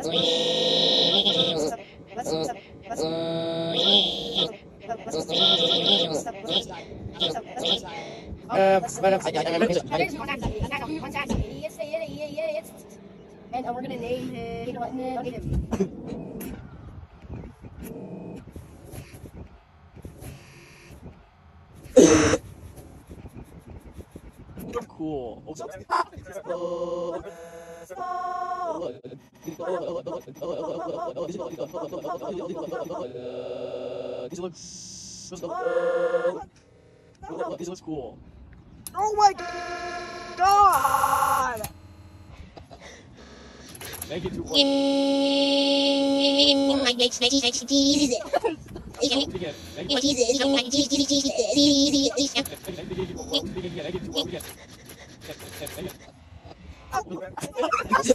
And we're gonna name him. Cool. This looks. Cool. oh my god! Thank you. To Again,